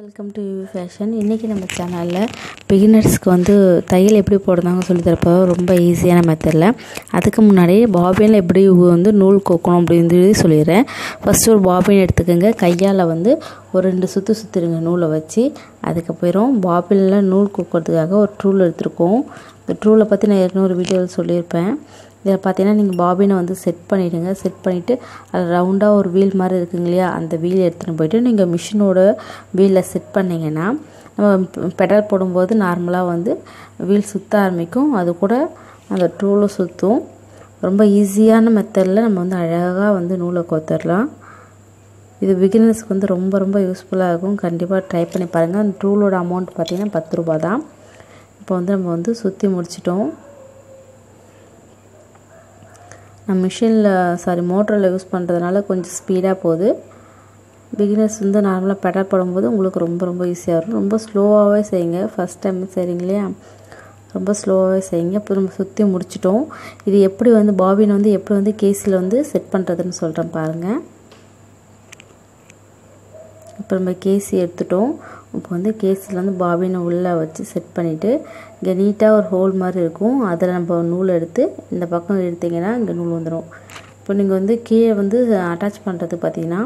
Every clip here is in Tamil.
வெல்கம் டு யூ ஃபேஷன் இன்றைக்கி நம்ம சேனலில் பிகினர்ஸ்க்கு வந்து தையல் எப்படி போடுறாங்க சொல்லித்தரப்போ ரொம்ப ஈஸியான மெத்தடில் அதுக்கு முன்னாடி பாபினில் எப்படி வந்து நூல் கோக்கணும் அப்படின்னு சொல்லிடுறேன். ஃபஸ்ட்டு ஒரு பாபின் எடுத்துக்கோங்க. கையால் வந்து ஒரு ரெண்டு சுற்று சுற்றிடுங்க நூலை வச்சு. அதுக்கப்புறம் பாபினில் நூல் கோக்கிறதுக்காக ஒரு ட்ரூல் எடுத்துருக்கோம். இந்த ட்ரூலை பற்றி நான் ஏற்கனவே ஒரு வீடியோவில் சொல்லியிருப்பேன். இதில் பார்த்தீங்கன்னா நீங்கள் பாபினை வந்து செட் பண்ணிவிடுங்க செட் பண்ணிவிட்டு அது ரவுண்டாக ஒரு வீல் மாதிரி இருக்குங்க இல்லையா? அந்த வீல் எடுத்துகிட்டு போயிட்டு நீங்கள் மிஷினோட வீலில் செட் பண்ணிங்கன்னா நம்ம பெடல் போடும்போது நார்மலாக வந்து வீல் சுற்ற ஆரம்பிக்கும். அது கூட அந்த டூலும் சுற்றும் ரொம்ப ஈஸியான மெத்தடில் நம்ம வந்து அழகாக வந்து நூலை கோத்துடலாம் இது பிகினர்ஸ்க்கு வந்து ரொம்ப ரொம்ப யூஸ்ஃபுல்லாக இருக்கும். கண்டிப்பாக ட்ரை பண்ணி பாருங்கள் அந்த டூலோட அமௌண்ட் பார்த்திங்கன்னா பத்து ரூபா தான். இப்போ வந்து நம்ம வந்து சுற்றி முடிச்சிட்டோம். நான் மிஷினில் சாரி மோட்டரில் யூஸ் பண்ணுறதுனால கொஞ்சம் ஸ்பீடாக போகுது. பிகினர்ஸ் வந்து நார்மலாக பெடல் போடும்போது உங்களுக்கு ரொம்ப ரொம்ப ஈஸியாக இருக்கும் ரொம்ப ஸ்லோவாகவே செய்யுங்க. ஃபஸ்ட் டைம் செய்கிறீங்க இல்லையா? ரொம்ப ஸ்லோவாகவே செய்யுங்க. இப்போ நம்ம சுற்றி முடிச்சிட்டோம். இது எப்படி வந்து பாபின் வந்து எப்படி வந்து கேஸில் வந்து செட் பண்ணுறதுன்னு சொல்கிறேன் பாருங்கள் இப்போ நம்ம கேசி எடுத்துட்டோம். இப்போ வந்து கேஸில் வந்து பாபினை உள்ளே வச்சு செட் பண்ணிவிட்டு இங்கே நீட்டாக ஒரு ஹோல் மாதிரி இருக்கும். அதில் நம்ம நூல் எடுத்து இந்த பக்கம் எடுத்திங்கன்னா இங்கே நூல் வந்துடும் இப்போ நீங்கள் வந்து கீழே வந்து அட்டாச் பண்ணுறது பார்த்தீங்கன்னா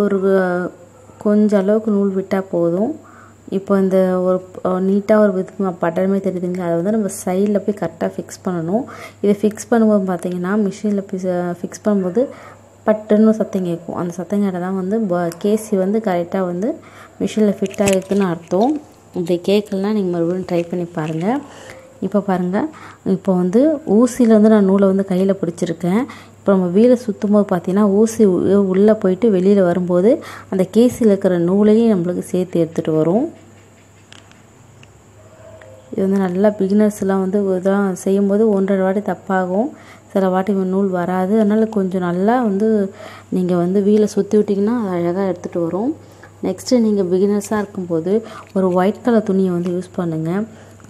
ஒரு கொஞ்சம் அளவுக்கு நூல் விட்டால் போதும். இப்போ இந்த ஒரு நீட்டாக ஒரு விதமாக பட்டனமே தெரியுதுங்களா? அதை வந்து நம்ம சைடில் போய் கரெக்டாக ஃபிக்ஸ் பண்ணணும். இதை ஃபிக்ஸ் பண்ணும்போது பார்த்தீங்கன்னா மிஷினில் போய் ஃபிக்ஸ் பண்ணும்போது பட்டுன்னு சத்தம் கேட்கும். அந்த சத்தம் கேட்டால் தான் வந்து கேசி வந்து கரெக்டாக வந்து மிஷினில் ஃபிட்டாக இருக்குதுன்னு அர்த்தம். இப்படி கேட்கலனா நீங்கள் மறுபடியும் ட்ரை பண்ணி பாருங்கள் இப்போ பாருங்கள் இப்போ வந்து ஊசியில் வந்து நான் நூலை வந்து கையில் பிடிச்சிருக்கேன். இப்போ நம்ம வீலை சுற்றும் போது பார்த்தீங்கன்னா ஊசி உள்ளே போயிட்டு வெளியில் வரும்போது அந்த கேசியில் இருக்கிற நூலையும் நம்மளுக்கு சேர்த்து எடுத்துகிட்டு வரும். இது வந்து நல்லா பிகினர்ஸ்லாம் வந்து இதெல்லாம் செய்யும்போது ஒன்றரை வாட்டி தப்பாகும். சில வாட்டி நூல் வராது. அதனால் கொஞ்சம் நல்லா வந்து நீங்கள் வந்து வீலை சுற்றி விட்டிங்கன்னா அது அழகாக எடுத்துகிட்டு வரும். நெக்ஸ்ட்டு நீங்கள் பிகினர்ஸாக இருக்கும்போது ஒரு ஒயிட் கலர் துணியை வந்து யூஸ் பண்ணுங்கள்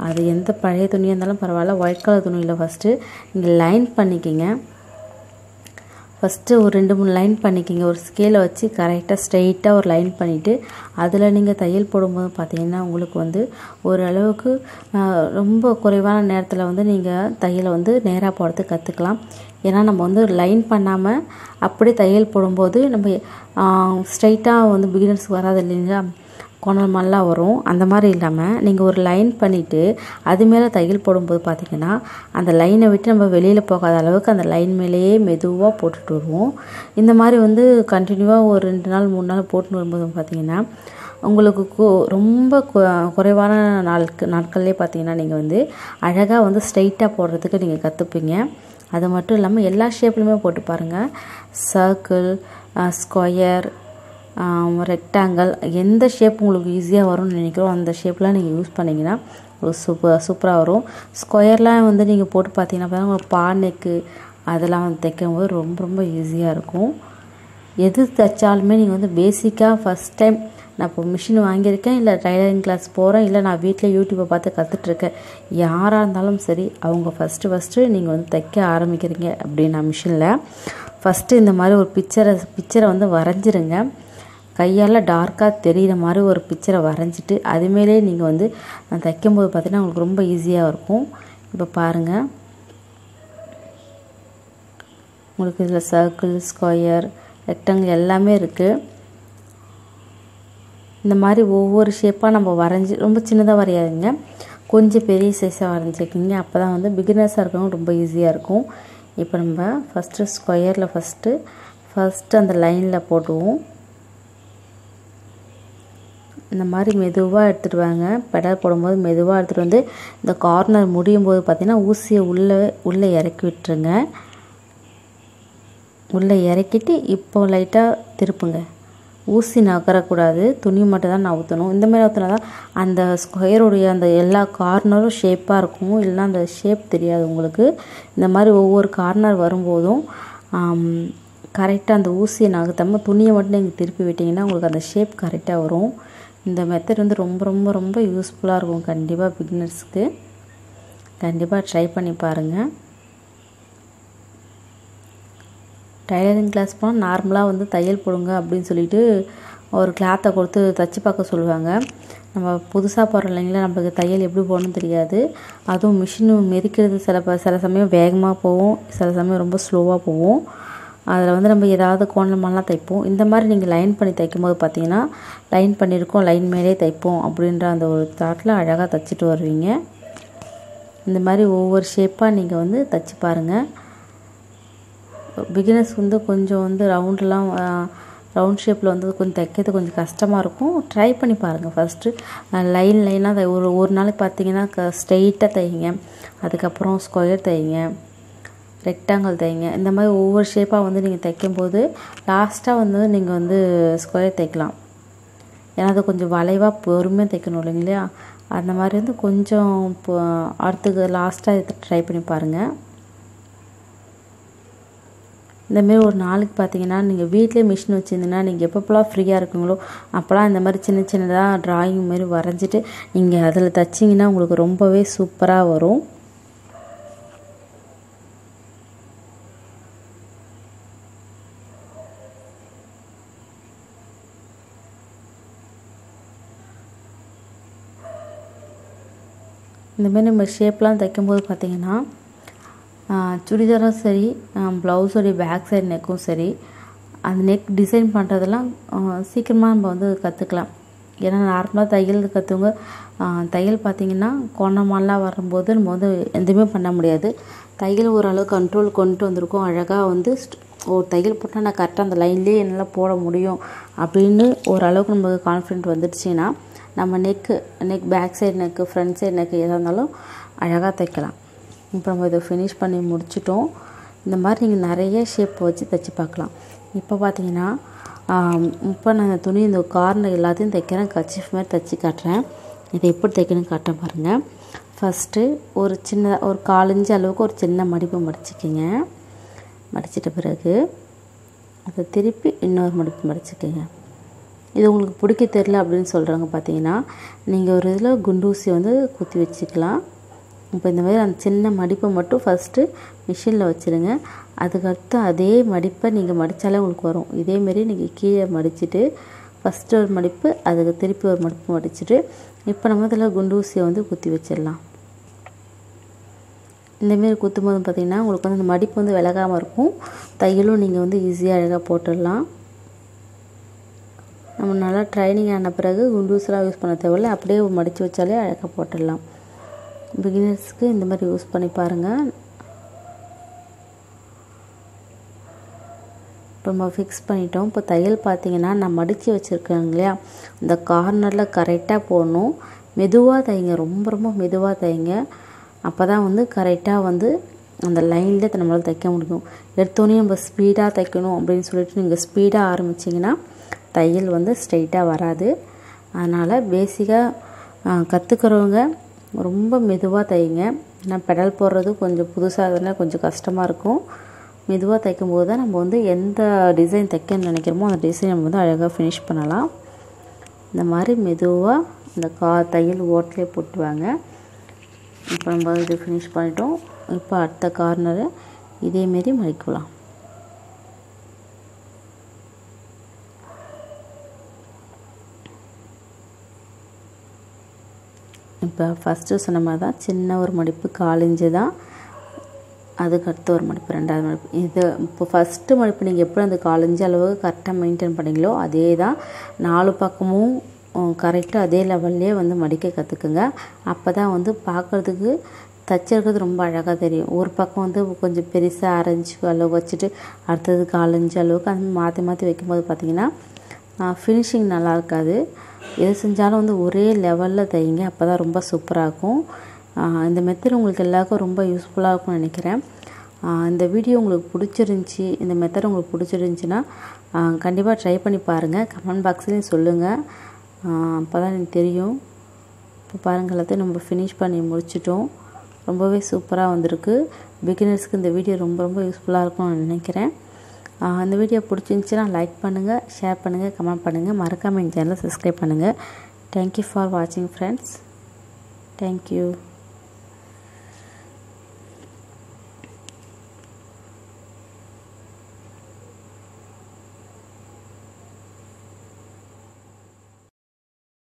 அது எந்த பழைய துணியாக இருந்தாலும் பரவாயில்ல. ஒயிட் கலர் துணியில் ஃபஸ்ட்டு நீங்கள் லைன் பண்ணிக்கிங்க. ஃபஸ்ட்டு ஒரு ரெண்டு மூணு லைன் பண்ணிக்கிங்க. ஒரு ஸ்கேலை வச்சு கரெக்டாக ஸ்ட்ரெயிட்டாக ஒரு லைன் பண்ணிவிட்டு அதில் நீங்கள் தையல் போடும்போது பார்த்தீங்கன்னா உங்களுக்கு வந்து ஓரளவுக்கு ரொம்ப குறைவான நேரத்தில் வந்து நீங்கள் தையலை வந்து நேராக போடுறது கற்றுக்கலாம் ஏன்னா நம்ம வந்து லைன் பண்ணாமல் அப்படியே தையல் போடும்போது நம்ம ஸ்ட்ரைட்டாக வந்து பிகினர்ஸ் வராது இல்லைங்களா? கோணல் வரும். அந்த மாதிரி இல்லாமல் நீங்கள் ஒரு லைன் பண்ணிவிட்டு அது மேலே தையல் போடும்போது பார்த்திங்கன்னா அந்த லைனை விட்டு நம்ம வெளியில் போகாத அளவுக்கு அந்த லைன் மேலேயே மெதுவாக போட்டுட்டு வருவோம். இந்த மாதிரி வந்து கண்டினியூவாக ஒரு ரெண்டு நாள் மூணு நாள் போட்டுன்னு வரும்போது பார்த்திங்கன்னா உங்களுக்கு ரொம்ப குறைவான நாளுக்கு நாட்கள்லேயே பார்த்தீங்கன்னா நீங்கள் வந்து அழகாக வந்து ஸ்ட்ரைட்டாக போடுறதுக்கு நீங்கள் கற்றுப்பீங்க அது மட்டும் இல்லாமல் எல்லா ஷேப்லையுமே போட்டு பாருங்கள் சர்க்கிள் ஸ்கொயர் ரெக்டாங்கிள் எந்த ஷேப் உங்களுக்கு ஈஸியாக வரும்னு நினைக்கிறோம் அந்த ஷேப்லாம் நீங்கள் யூஸ் பண்ணிங்கன்னா ஒரு சூப்பர் சூப்பராக வரும். ஸ்கொயர்லாம் வந்து நீங்கள் போட்டு பார்த்தீங்கன்னா உங்களுக்கு பானைக்கு அதெல்லாம் வந்து தைக்கும்போது ரொம்ப ரொம்ப ஈஸியாக இருக்கும். எது தைச்சாலுமே நீங்கள் வந்து பேசிக்காக ஃபஸ்ட் டைம் நான் இப்போ மிஷின் வாங்கியிருக்கேன் இல்லை டைலரிங் கிளாஸ் போகிறேன் இல்லை நான் வீட்டில் யூடியூப்பை பார்த்து கற்றுட்ருக்கேன் யாராக இருந்தாலும் சரி அவங்க ஃபஸ்ட்டு ஃபஸ்ட்டு நீங்கள் வந்து தைக்க ஆரம்பிக்கிறீங்க அப்படின்னா மிஷினில் ஃபஸ்ட்டு இந்த மாதிரி ஒரு பிக்சரை பிக்சரை வந்து வரைஞ்சிருங்க. கையால் டார்க்காக தெரிகிற மாதிரி ஒரு பிக்சரை வரைஞ்சிட்டு அதுமேலே நீங்கள் வந்து தைக்கும்போது பார்த்தீங்கன்னா உங்களுக்கு ரொம்ப ஈஸியாக இருக்கும். இப்போ பாருங்கள் உங்களுக்கு இதில் சர்க்கிள் ஸ்கொயர் ரெக்டாங்கிள் எல்லாமே இருக்குது இந்த மாதிரி ஒவ்வொரு ஷேப்பாக நம்ம வரைஞ்சி ரொம்ப சின்னதாக வரையாதுங்க. கொஞ்சம் பெரிய சைஸாக வரைஞ்சிக்கிங்க அப்போ தான் வந்து பிகினர்ஸாக இருக்கவங்க ரொம்ப ஈஸியாக இருக்கும். இப்போ நம்ம ஃபஸ்ட்டு ஸ்கொயரில் ஃபஸ்ட்டு ஃபஸ்ட்டு அந்த லைனில் போடுவோம் இந்த மாதிரி மெதுவாக எடுத்துகிட்டு வாங்க. பெடல் போடும்போது மெதுவாக எடுத்துகிட்டு வந்து இந்த கார்னர் முடியும் போது பார்த்திங்கன்னா ஊசியை உள்ளே உள்ளே இறக்கி விட்டுருங்க. உள்ளே இறக்கிட்டு இப்போ லைட்டாக திருப்புங்க. ஊசி நகரக்கூடாது. துணி மட்டும் தான் நவுத்தணும் இந்த மாதிரி நவுத்தினா தான் அந்த ஸ்கொயருடைய அந்த எல்லா கார்னரும் ஷேப்பாக இருக்கும். இல்லைனா அந்த ஷேப் தெரியாது உங்களுக்கு. இந்த மாதிரி ஒவ்வொரு கார்னர் வரும்போதும் கரெக்டாக அந்த ஊசியை நகர்த்தாமல் துணியை மட்டும் நீங்கள் திருப்பி விட்டிங்கன்னா உங்களுக்கு அந்த ஷேப் கரெக்டாக வரும். இந்த மெத்தட் வந்து ரொம்ப ரொம்ப ரொம்ப யூஸ்ஃபுல்லாக இருக்கும். கண்டிப்பாக பிகினர்ஸ்க்கு கண்டிப்பாக ட்ரை பண்ணி பாருங்கள் டைலரிங் கிளாஸ் போனால் நார்மலாக வந்து தையல் போடுங்க அப்படின்னு சொல்லிட்டு ஒரு கிளாத்தை கொடுத்து தச்சு பார்க்க சொல்லுவாங்க. நம்ம புதுசாக போகிற இல்லைங்களா? நம்மளுக்கு தையல் எப்படி போகணும்னு தெரியாது. அதுவும் மிஷின் மிதிக்கிறது சில சில சமயம் வேகமாக போகும். சில சமயம் ரொம்ப ஸ்லோவாக போகும். அதில் வந்து நம்ம ஏதாவது கோணமாலாம் தைப்போம். இந்த மாதிரி நீங்கள் லைன் பண்ணி தைக்கும் போது பார்த்தீங்கன்னா லைன் பண்ணியிருக்கோம் லைன் மேலே தைப்போம் அப்படின்ற அந்த ஒரு தாட்டில் அழகாக தைச்சிட்டு வருவீங்க. இந்த மாதிரி ஒவ்வொரு ஷேப்பாக நீங்கள் வந்து தைச்சி பாருங்கள் பிகினர்ஸ் வந்து கொஞ்சம் வந்து ரவுண்டெலாம் ரவுண்ட் ஷேப்பில் வந்து கொஞ்சம் தைக்கிறது கொஞ்சம் கஷ்டமாக இருக்கும். ட்ரை பண்ணி பாருங்கள் ஃபஸ்ட்டு லைன் லைனாக ஒரு ஒரு நாளைக்கு பார்த்தீங்கன்னா க ஸ்ட்ரெயிட்டாக தைங்க. அதுக்கப்புறம் ஸ்கொயர் தைங்க. ரெக்டாங்கிள் தைங்க. இந்த மாதிரி ஒவ்வொரு ஷேப்பாக வந்து நீங்கள் தைக்கும்போது லாஸ்ட்டாக வந்து நீங்கள் வந்து ஸ்கொயர் தைக்கலாம். ஏன்னா அது கொஞ்சம் வளைவாக பொறுமையாக தைக்கணும் இல்லைங்களா? அந்த மாதிரி வந்து கொஞ்சம் இப்போ அடுத்தது லாஸ்ட்டாக ட்ரை பண்ணி பாருங்கள் இந்தமாரி ஒரு நாளைக்கு பார்த்தீங்கன்னா நீங்கள் வீட்டிலே மிஷின் வச்சுருந்தீங்கன்னா நீங்கள் எப்பப்போலாம் ஃப்ரீயாக இருக்குங்களோ அப்போலாம் இந்த மாதிரி சின்ன சின்னதாக ட்ராயிங் மாதிரி வரைஞ்சிட்டு நீங்கள் அதில் தைச்சிங்கன்னா உங்களுக்கு ரொம்பவே சூப்பராக வரும். இந்தமாரி நம்ம ஷேப்லாம் தைக்கும்போது பார்த்திங்கன்னா சுடிதாரும் சரி ப்ளவுஸோடைய பேக் சைடு நெக்கும் சரி அந்த நெக் டிசைன் பண்ணுறதெல்லாம் சீக்கிரமாக நம்ம வந்து கற்றுக்கலாம் ஏன்னா நார்மலாக தையல் கற்றுவங்க தையல் பார்த்திங்கன்னா கோணமாலாம் வரும்போது நம்ம வந்து எதுவுமே பண்ண முடியாது. தையல் ஓரளவு கண்ட்ரோல் கொண்டு வந்திருக்கோம். அழகாக வந்து ஓ தையல் போட்டால் நான் கரெக்டாக அந்த லைன்லேயே என்னால் போட முடியும் அப்படின்னு ஓரளவுக்கு நமக்கு கான்ஃபிடென்ட் வந்துடுச்சுன்னா நம்ம neck neck back side neck front side neck எதாக இருந்தாலும் அழகாக தைக்கலாம். இப்போ நம்ம இதை ஃபினிஷ் பண்ணி முடிச்சிட்டோம். இந்த மாதிரி நீங்கள் நிறைய ஷேப் வச்சு தைச்சி பார்க்கலாம். இப்போ பார்த்தீங்கன்னா இப்போ நான் இந்த துணி இந்த கார்னர் எல்லாத்தையும் தைக்கிறேன். கச்சிஃப் மாதிரி தைச்சி காட்டுறேன். இதை எப்படி தைக்கணும்னு காட்ட பாருங்கள் ஃபஸ்ட்டு ஒரு சின்ன ஒரு காலஞ்சு அளவுக்கு ஒரு சின்ன மடிப்பு மடிச்சிக்கிங்க. மடிச்சிட்ட பிறகு அதை திருப்பி இன்னொரு மடிப்பு மடிச்சிக்கிங்க. இது உங்களுக்கு பிடிக்க தெரில அப்படின்னு சொல்கிறாங்க பார்த்தீங்கன்னா நீங்கள் ஒரு இதில் குண்டூசி வந்து குத்தி வச்சுக்கலாம். இப்போ இந்த மாதிரி அந்த சின்ன மடிப்பை மட்டும் ஃபஸ்ட்டு மிஷினில் வச்சுருங்க. அதுக்கடுத்து அதே மடிப்பை நீங்கள் மடித்தாலே உங்களுக்கு வரும். இதேமாரி நீங்கள் கீழே மடிச்சுட்டு ஃபஸ்ட்டு ஒரு மடிப்பு அதுக்கு திருப்பி ஒரு மடிப்பு மடிச்சுட்டு இப்போ நம்ம இதில் குண்டூசியை வந்து குத்தி வச்சிடலாம். இந்தமாரி குத்தும் போது பார்த்திங்கன்னா உங்களுக்கு வந்து அந்த மடிப்பு வந்து விலகாமல் இருக்கும். தையலும் நீங்கள் வந்து ஈஸியாக அழகாக போட்டுடலாம். நம்ம நல்லா ட்ரைனிங் ஆன பிறகு குண்டூஸ்லாம் யூஸ் பண்ண தேவையில்ல. அப்படியே மடித்து வச்சாலே அழகாக போட்டுடலாம். பிகினர்ஸ்க்கு இந்த மாதிரி யூஸ் பண்ணி பாருங்கள் இப்போ நம்ம ஃபிக்ஸ் பண்ணிட்டோம். இப்போ தையல் பார்த்தீங்கன்னா நான் மடித்து வச்சுருக்கேன் இல்லையா? இந்த கார்னரில் கரெக்டாக போடணும். மெதுவாக தைங்க ரொம்ப ரொம்ப மெதுவாக தைங்க. அப்போ தான் வந்து கரெக்டாக வந்து அந்த லைனில் நம்மளால் தைக்க முடியும். எடுத்தோடனே நம்ம ஸ்பீடாக தைக்கணும் அப்படின்னு சொல்லிட்டு நீங்கள் ஸ்பீடாக ஆரம்பிச்சிங்கன்னா தையல் வந்து ஸ்ட்ரைட்டாக வராது. அதனால் பேசிக்காக கற்றுக்கிறவங்க ரொம்ப மெதுவாக தைங்க. ஏன்னா பெடல் போடுறது கொஞ்சம் புதுசாக இருந்தால் கொஞ்சம் கஷ்டமாக இருக்கும். மெதுவாக தைக்கும்போது தான் நம்ம வந்து எந்த டிசைன் தைக்கணும்னு நினைக்கிறோமோ அந்த டிசைன் நம்ம வந்து அழகாக ஃபினிஷ் பண்ணலாம். இந்த மாதிரி மெதுவாக இந்த கா தையல் ஓட்டிலே போட்டுவாங்க. இப்போ நம்ம இது ஃபினிஷ் பண்ணிட்டோம். இப்போ அடுத்த கார்னரை இதேமாரி மடிக்கலாம். இப்போ ஃபஸ்ட்டு சொன்ன மாதிரி தான் சின்ன ஒரு மடிப்பு காலிஞ்சு தான் அதுக்கடுத்து ஒரு மடிப்பு ரெண்டாவது மடிப்பு. இது இப்போ ஃபஸ்ட்டு மடிப்பு நீங்கள் எப்படி அந்த காலஞ்சு அளவுக்கு கரெக்டாக மெயின்டைன் பண்ணீங்களோ அதே தான் நாலு பக்கமும் கரெக்டாக அதே லெவல்லே வந்து மடிக்க கற்றுக்குங்க அப்போ தான் வந்து பார்க்குறதுக்கு தச்சிருக்கிறது ரொம்ப அழகாக தெரியும். ஒரு பக்கம் வந்து கொஞ்சம் பெருசாக அரைஞ்சி அளவு வச்சுட்டு அடுத்தது காலஞ்சு அளவுக்கு அந்த மாற்றி மாற்றி வைக்கும்போது பார்த்திங்கன்னா ஃபினிஷிங் நல்லா இருக்காது. எது செஞ்சாலும் வந்து ஒரே லெவலில் தைங்க அப்போ தான் ரொம்ப சூப்பராக இருக்கும். இந்த மெத்தட் உங்களுக்கு எல்லாருக்கும் ரொம்ப யூஸ்ஃபுல்லாக இருக்கும்னு நினைக்கிறேன். இந்த வீடியோ உங்களுக்கு பிடிச்சிருந்துச்சி இந்த மெத்தட் உங்களுக்கு பிடிச்சிருந்துச்சின்னா கண்டிப்பாக ட்ரை பண்ணி பாருங்கள் கமெண்ட் பாக்ஸ்லேயும் சொல்லுங்கள் அப்போ தான் எனக்கு தெரியும். இப்போ பாருங்கள் எல்லாத்தையும் நம்ம ஃபினிஷ் பண்ணி முடிச்சிட்டோம். ரொம்பவே சூப்பராக வந்திருக்கு. பிகினர்ஸ்க்கு இந்த வீடியோ ரொம்ப ரொம்ப யூஸ்ஃபுல்லாக இருக்கும்னு நினைக்கிறேன். அந்த வீடியோ பிடிச்சிருந்துச்சின்னா லைக் பண்ணுங்கள் ஷேர் பண்ணுங்கள் கமெண்ட் பண்ணுங்கள் மறக்காமல் எங்கள் சேனலை சப்ஸ்கிரைப் பண்ணுங்கள் தேங்க்யூ ஃபார் வாட்சிங் ஃப்ரெண்ட்ஸ் தேங்க்யூ